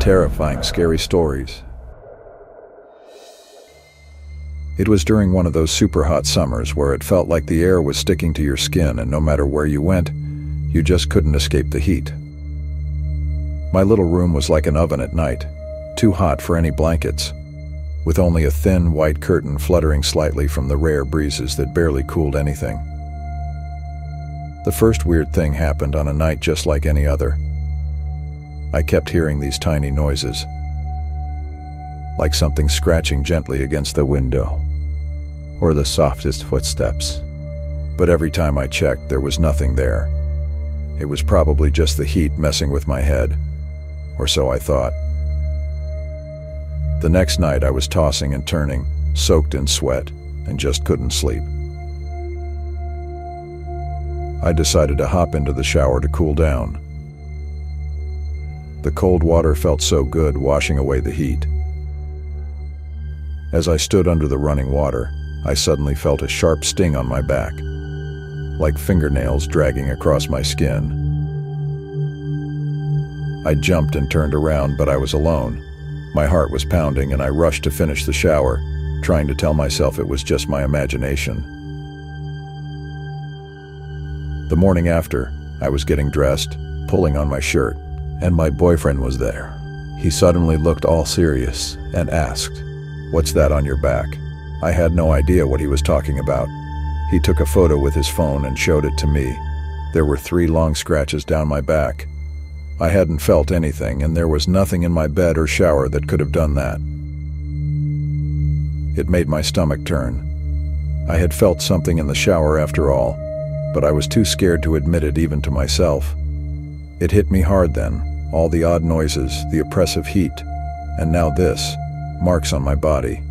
terrifying, scary stories. It was during one of those super hot summers where it felt like the air was sticking to your skin and no matter where you went, you just couldn't escape the heat. My little room was like an oven at night, too hot for any blankets, with only a thin white curtain fluttering slightly from the rare breezes that barely cooled anything. The first weird thing happened on a night just like any other. I kept hearing these tiny noises, like something scratching gently against the window, or the softest footsteps. But every time I checked, there was nothing there. It was probably just the heat messing with my head, or so I thought. The next night I was tossing and turning, soaked in sweat, and just couldn't sleep. I decided to hop into the shower to cool down. The cold water felt so good, washing away the heat. As I stood under the running water, I suddenly felt a sharp sting on my back, like fingernails dragging across my skin. I jumped and turned around, but I was alone. My heart was pounding, and I rushed to finish the shower, trying to tell myself it was just my imagination. The morning after, I was getting dressed, pulling on my shirt, and my boyfriend was there. He suddenly looked all serious and asked, What's that on your back? I had no idea what he was talking about. He took a photo with his phone and showed it to me. There were three long scratches down my back. I hadn't felt anything, and there was nothing in my bed or shower that could have done that. It made my stomach turn. I had felt something in the shower after all, but I was too scared to admit it even to myself. It hit me hard then, all the odd noises, the oppressive heat, and now this, marks on my body.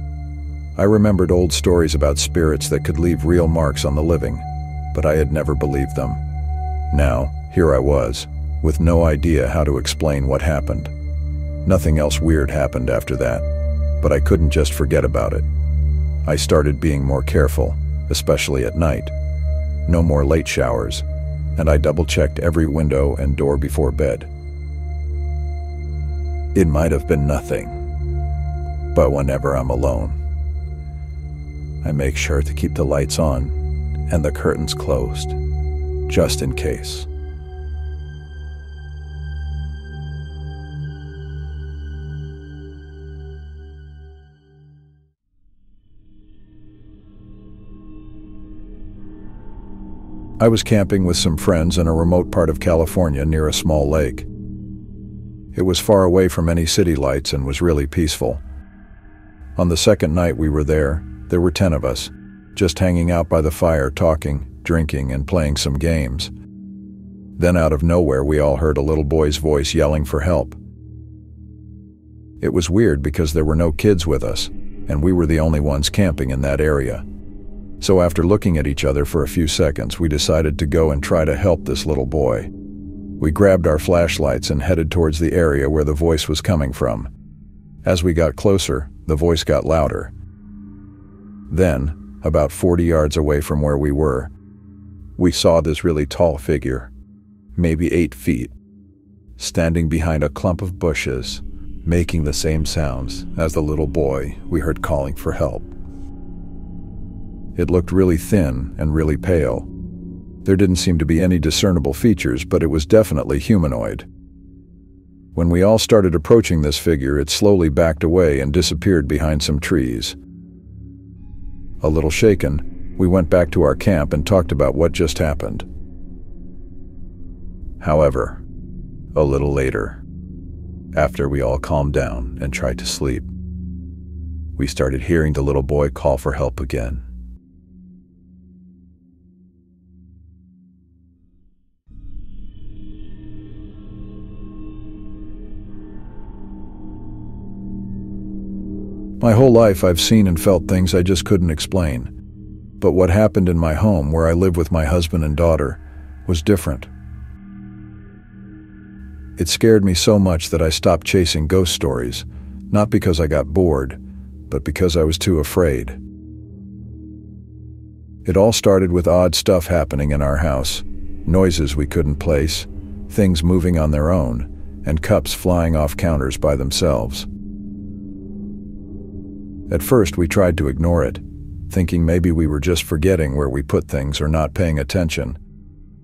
I remembered old stories about spirits that could leave real marks on the living, but I had never believed them. Now, here I was, with no idea how to explain what happened. Nothing else weird happened after that, but I couldn't just forget about it. I started being more careful, especially at night. No more late showers, and I double-checked every window and door before bed. It might have been nothing, but whenever I'm alone, I make sure to keep the lights on and the curtains closed, just in case. I was camping with some friends in a remote part of California near a small lake. It was far away from any city lights and was really peaceful. On the second night we were there, there were ten of us, just hanging out by the fire talking, drinking, and playing some games. Then out of nowhere we all heard a little boy's voice yelling for help. It was weird because there were no kids with us, and we were the only ones camping in that area. So after looking at each other for a few seconds, we decided to go and try to help this little boy. We grabbed our flashlights and headed towards the area where the voice was coming from. As we got closer, the voice got louder. Then, about 40 yards away from where we were, we saw this really tall figure, maybe eight feet, standing behind a clump of bushes, making the same sounds as the little boy we heard calling for help. It looked really thin and really pale. There didn't seem to be any discernible features, but it was definitely humanoid. When we all started approaching this figure, it slowly backed away and disappeared behind some trees. A little shaken, we went back to our camp and talked about what just happened. However, a little later, after we all calmed down and tried to sleep, we started hearing the little boy call for help again. My whole life I've seen and felt things I just couldn't explain. But what happened in my home, where I live with my husband and daughter, was different. It scared me so much that I stopped chasing ghost stories, not because I got bored, but because I was too afraid. It all started with odd stuff happening in our house, noises we couldn't place, things moving on their own, and cups flying off counters by themselves. At first, we tried to ignore it, thinking maybe we were just forgetting where we put things or not paying attention.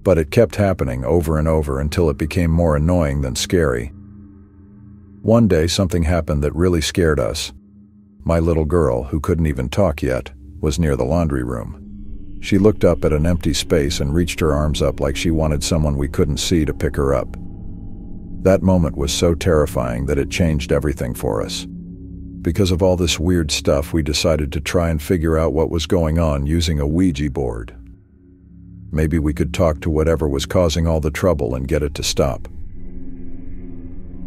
But it kept happening over and over until it became more annoying than scary. One day, something happened that really scared us. My little girl, who couldn't even talk yet, was near the laundry room. She looked up at an empty space and reached her arms up like she wanted someone we couldn't see to pick her up. That moment was so terrifying that it changed everything for us. Because of all this weird stuff, we decided to try and figure out what was going on using a Ouija board. Maybe we could talk to whatever was causing all the trouble and get it to stop.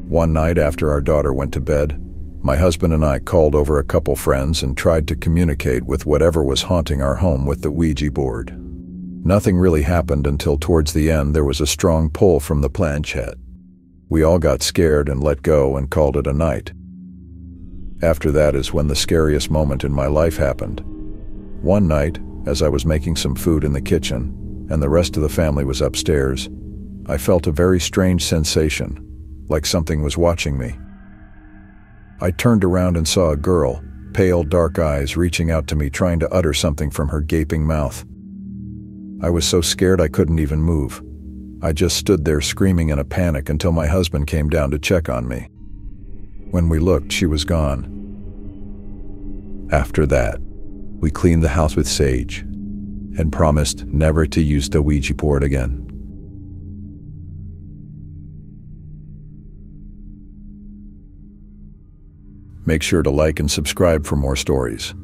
One night after our daughter went to bed, my husband and I called over a couple friends and tried to communicate with whatever was haunting our home with the Ouija board. Nothing really happened until towards the end there was a strong pull from the planchette. We all got scared and let go and called it a night. After that is when the scariest moment in my life happened. One night, as I was making some food in the kitchen, and the rest of the family was upstairs, I felt a very strange sensation, like something was watching me. I turned around and saw a girl, pale dark eyes reaching out to me trying to utter something from her gaping mouth. I was so scared I couldn't even move. I just stood there screaming in a panic until my husband came down to check on me. When we looked, she was gone. After that, we cleaned the house with sage and promised never to use the Ouija board again. Make sure to like and subscribe for more stories.